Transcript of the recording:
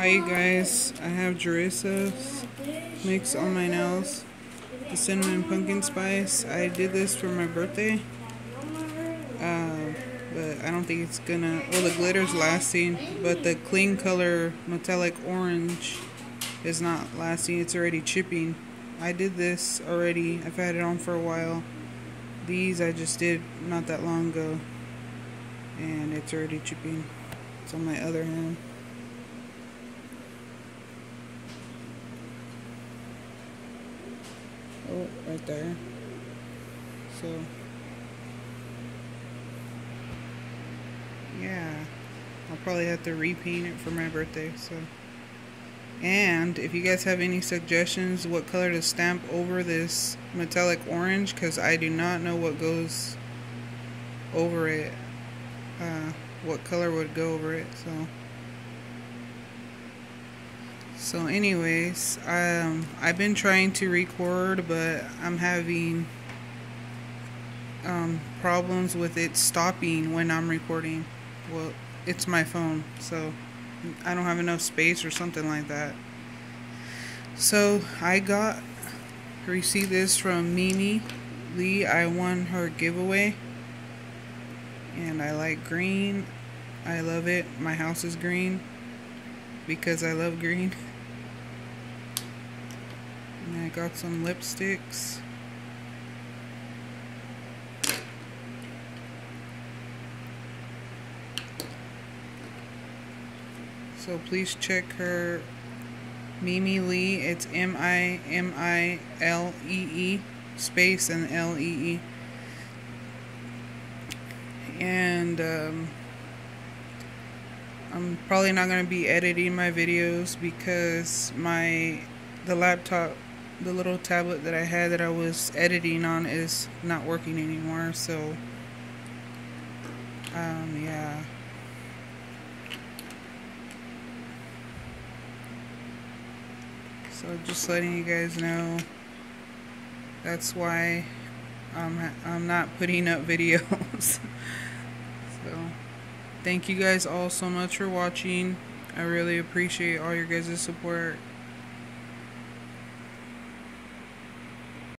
Hi you guys, I have Jurissa mix on my nails. The cinnamon pumpkin spice. I did this for my birthday. Uh, but I don't think it's gonna, well the glitter's lasting, but the clean color metallic orange is not lasting, it's already chipping. I did this already, I've had it on for a while. These I just did not that long ago. And it's already chipping. It's on my other hand. Oh, right there. So, yeah, I'll probably have to repaint it for my birthday. So, and if you guys have any suggestions what color to stamp over this metallic orange, because I do not know what goes over it, uh, what color would go over it. So. So anyways, um, I've been trying to record, but I'm having um, problems with it stopping when I'm recording. Well, it's my phone, so I don't have enough space or something like that. So I got received this from Mimi Lee. I won her giveaway, and I like green. I love it. My house is green because I love green. And I got some lipsticks. So please check her Mimi Lee. It's M I M I L E E space and L E E. And um, I'm probably not going to be editing my videos because my the laptop the little tablet that I had that I was editing on is not working anymore so um yeah. So just letting you guys know that's why I'm, I'm not putting up videos. So thank you guys all so much for watching. I really appreciate all your guys' support